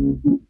Mm-hmm.